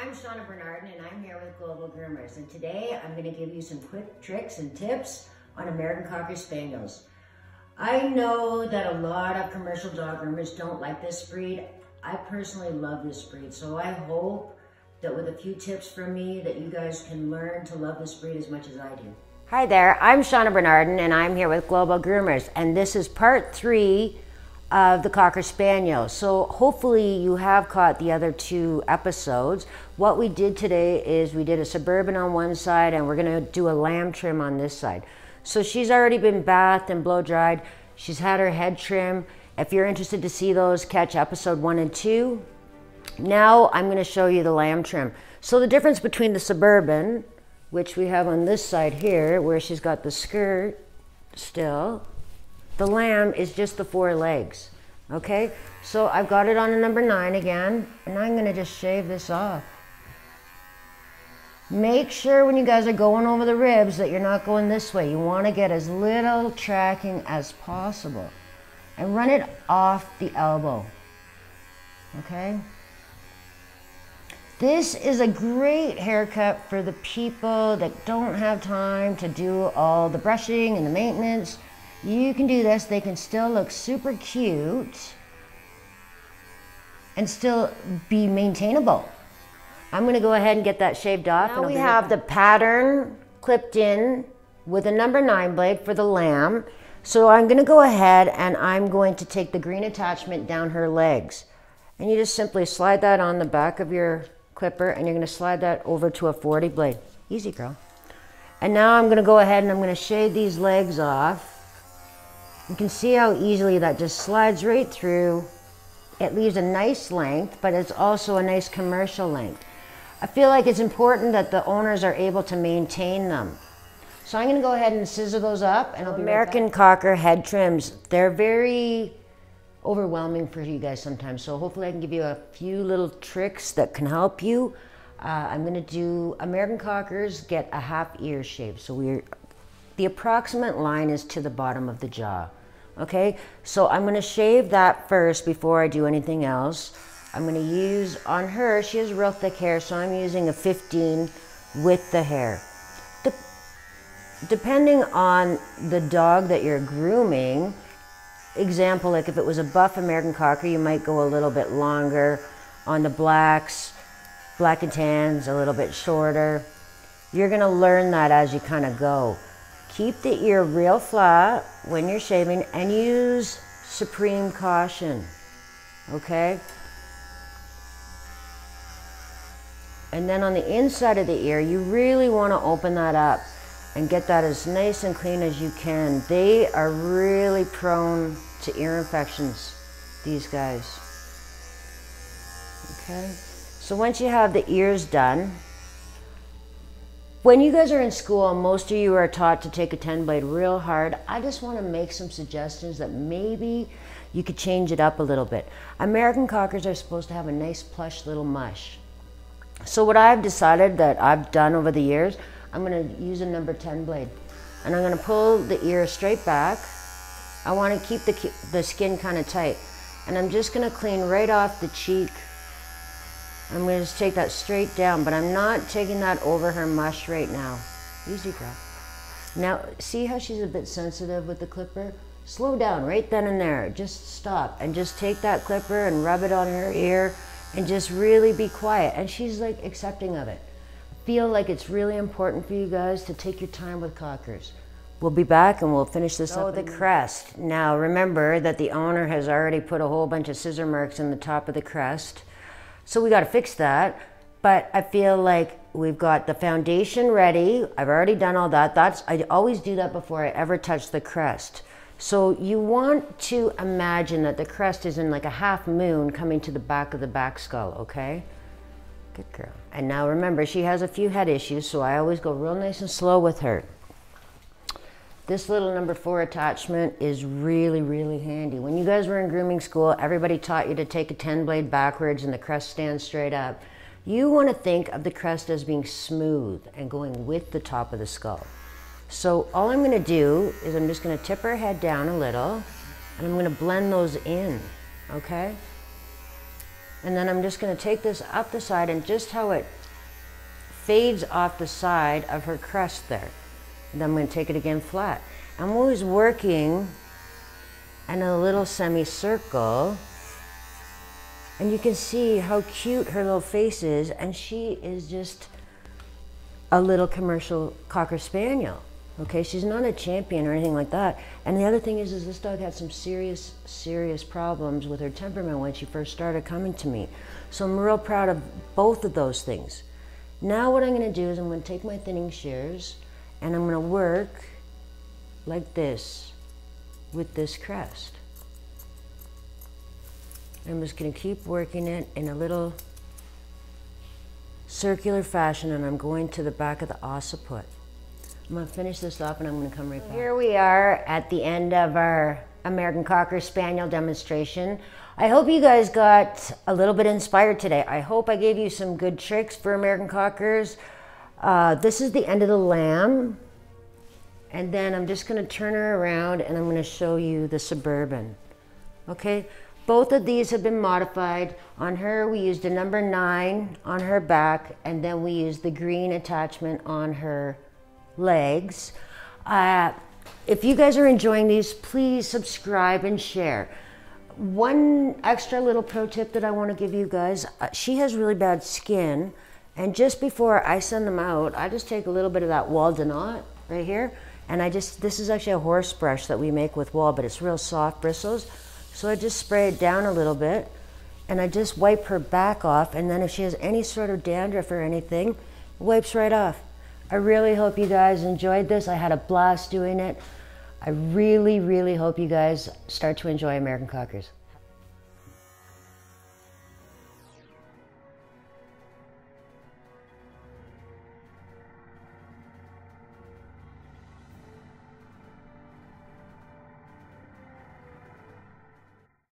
I'm Shaunna Bernardin and I'm here with Global Groomers and today I'm going to give you some quick tricks and tips on American Cocker Spaniels. I know that a lot of commercial dog groomers don't like this breed. I personally love this breed so I hope that with a few tips from me that you guys can learn to love this breed as much as I do. Hi there, I'm Shaunna Bernardin and I'm here with Global Groomers and this is part three of the Cocker Spaniel. So hopefully you have caught the other two episodes. What we did today is we did a Suburban on one side and we're gonna do a lamb trim on this side. So she's already been bathed and blow dried. She's had her head trim. If you're interested to see those, catch episode one and two. Now I'm gonna show you the lamb trim. So the difference between the Suburban, which we have on this side here, where she's got the skirt still, the lamb is just the four legs. Okay, so I've got it on a number nine again, and I'm gonna just shave this off. Make sure when you guys are going over the ribs that you're not going this way. You wanna get as little tracking as possible. And run it off the elbow, okay? This is a great haircut for the people that don't have time to do all the brushing and the maintenance. You can do this. They can still look super cute and still be maintainable. I'm going to go ahead and get that shaved off. Now we have the pattern clipped in with a number nine blade for the lamb. So I'm going to go ahead and I'm going to take the green attachment down her legs. And you just simply slide that on the back of your clipper and you're going to slide that over to a 40 blade. Easy girl. And now I'm going to go ahead and I'm going to shave these legs off. You can see how easily that just slides right through. It leaves a nice length, but it's also a nice commercial length. I feel like it's important that the owners are able to maintain them. So I'm gonna go ahead and scissor those up and I'll be American right Cocker head trims. They're very overwhelming for you guys sometimes. So hopefully I can give you a few little tricks that can help you. Uh, I'm gonna do American Cockers get a half ear shave. So we're, the approximate line is to the bottom of the jaw. Okay, so I'm gonna shave that first before I do anything else. I'm gonna use, on her, she has real thick hair, so I'm using a 15 with the hair. De depending on the dog that you're grooming, example, like if it was a buff American Cocker, you might go a little bit longer. On the blacks, black and tans, a little bit shorter. You're gonna learn that as you kind of go. Keep the ear real flat when you're shaving and use supreme caution, okay? And then on the inside of the ear, you really want to open that up and get that as nice and clean as you can. They are really prone to ear infections, these guys. Okay? So once you have the ears done, when you guys are in school, most of you are taught to take a 10 blade real hard. I just want to make some suggestions that maybe you could change it up a little bit. American Cockers are supposed to have a nice plush little mush. So what I've decided that I've done over the years, I'm going to use a number 10 blade. And I'm going to pull the ear straight back. I want to keep the, the skin kind of tight. And I'm just going to clean right off the cheek I'm going to just take that straight down, but I'm not taking that over her mush right now. Easy girl. Now, see how she's a bit sensitive with the clipper? Slow down right then and there. Just stop and just take that clipper and rub it on her ear and just really be quiet. And she's like accepting of it. Feel like it's really important for you guys to take your time with cockers. We'll be back and we'll finish this oh, up. Oh, the crest. Now remember that the owner has already put a whole bunch of scissor marks in the top of the crest. So we got to fix that. But I feel like we've got the foundation ready. I've already done all that. That's I always do that before I ever touch the crest. So you want to imagine that the crest is in like a half moon coming to the back of the back skull, okay? Good girl. And now remember, she has a few head issues, so I always go real nice and slow with her. This little number four attachment is really, really handy. Guys were in grooming school, everybody taught you to take a 10 blade backwards and the crest stands straight up. You want to think of the crest as being smooth and going with the top of the skull. So all I'm going to do is I'm just going to tip her head down a little and I'm going to blend those in, okay? And then I'm just gonna take this up the side and just how it fades off the side of her crest there. And then I'm gonna take it again flat. I'm always working in a little semicircle. And you can see how cute her little face is. And she is just a little commercial Cocker Spaniel. Okay, she's not a champion or anything like that. And the other thing is, is this dog had some serious, serious problems with her temperament when she first started coming to me. So I'm real proud of both of those things. Now what I'm gonna do is I'm gonna take my thinning shears and I'm gonna work like this with this crest. I'm just gonna keep working it in a little circular fashion and I'm going to the back of the occiput. I'm gonna finish this off and I'm gonna come right back. Here we are at the end of our American Cocker Spaniel demonstration. I hope you guys got a little bit inspired today. I hope I gave you some good tricks for American Cockers. Uh, this is the end of the lamb. And then I'm just gonna turn her around and I'm gonna show you the Suburban. Okay, both of these have been modified. On her, we used a number nine on her back and then we used the green attachment on her legs. Uh, if you guys are enjoying these, please subscribe and share. One extra little pro tip that I want to give you guys uh, she has really bad skin, and just before I send them out, I just take a little bit of that Wahl de Notte right here, and I just this is actually a horse brush that we make with wool, but it's real soft bristles. So I just spray it down a little bit, and I just wipe her back off, and then if she has any sort of dandruff or anything, wipes right off. I really hope you guys enjoyed this. I had a blast doing it. I really, really hope you guys start to enjoy American Cockers.